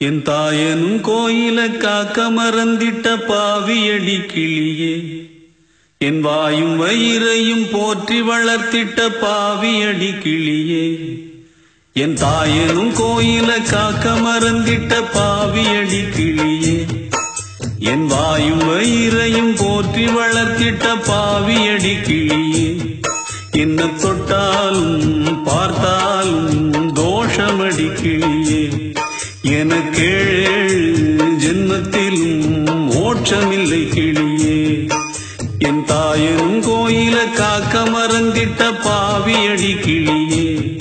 என் தாயனும் கோயில காக்க மறந்திட்ட பாவியடி கிளியே. என் வாயும் வயிறையும் போற்றி வளர்த்திட்ட பாவியடி கிளியே. என் தாயனும் கோயில காக்க மறந்திட்ட பாவியடி கிளியே. என் வாயும் வயிறையும் போற்றி வளர்த்திட்ட பாவியடி கிளியே. என்ன தொட்டாலும் பார்த்தாலும் தோஷமடி கிளியே. எனக்கேழு ஜென்மத்திலும் மோட்சமில்லை கிளியே. என் தாயனும் கோயில காக்க மறந்திட்ட பாவியடி கிளியே.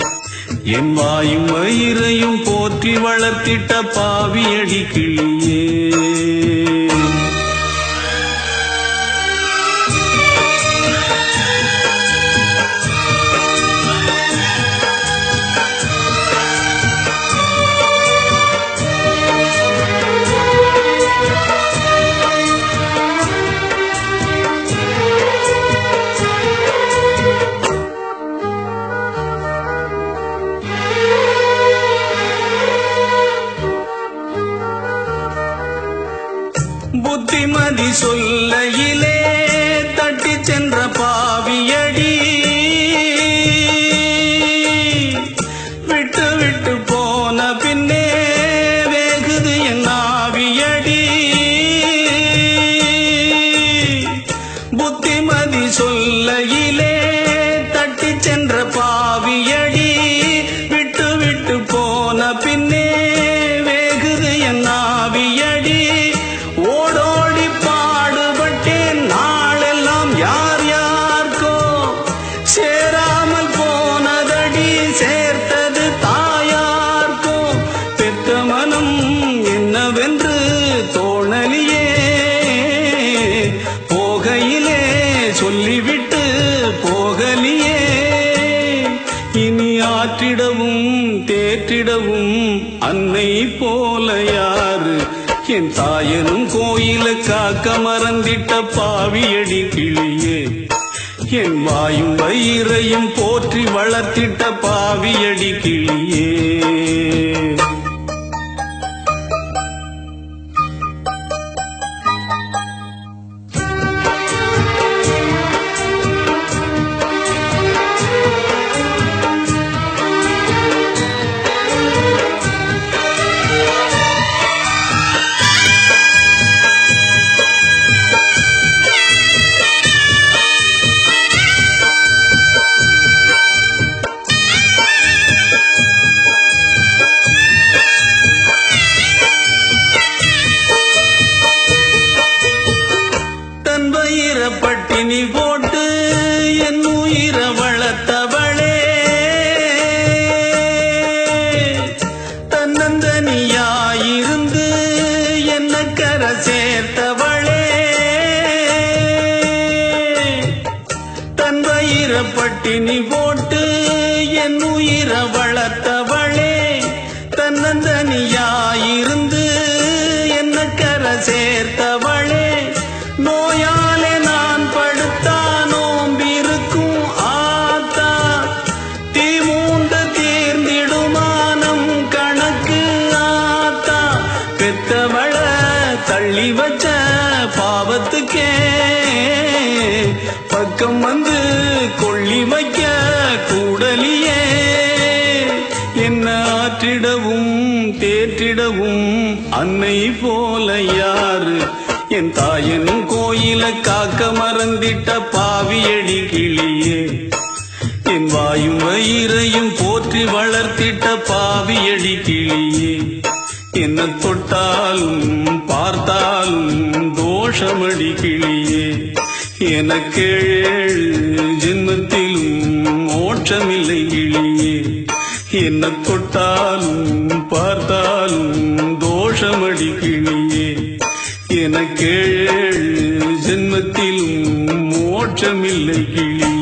என் வாயும் வயிறையும் போற்றி வளர்த்திட்ட பாவியடி கிளியே. புத்திமதி சொல்லையிலே தட்டி சென்ற பாவியடி. விட்டு விட்டு போன பின்னே வேகுது என் ஆவியடி. புத்திமதி சொல்லையிலே ஆற்றிடவும் தேற்றிடவும் அன்னை போல யாரு? என் தாயனும் கோயில காக்க மறந்திட்ட பாவியடி கிளியே. என் வாயும் வயிறையும் போற்றி வளர்த்திட்ட பாவியடி கிளியே. பட்டினி போட்டு என் உயிர வளர்த்தவளே. தன்னந்தனியாயிருந்து என்ன கர சேர்த்தவளே. தன் வயிற பட்டினி போட்டு என் உயிர வளர்த்தவளே. தன்னந்தனியாயிருந்து வச்ச பாவத்துக்கே பக்கம் வந்து கொள்ளி வைக்க கூடலியே. என்ன ஆற்றிடவும் தேற்றிடவும் அன்னை போல யாரு? என் தாயனும் கோயில காக்க மறந்திட்ட பாவியடி கிளியே. என் வாயும் வயிறையும் போற்றி வளர்த்திட்ட பாவியடி கிளியே. என்ன தொட்டாலும் பார்த்தாலும் தோஷமடி கிளியே. எனக்கேழு ஜென்மத்திலும் மோட்சமில்லை கிளியே. என்ன தொட்டாலும் பார்த்தாலும் தோஷமடி கிளியே. எனக்கேழு ஜென்மத்திலும் மோட்சமில்லை கிளியே.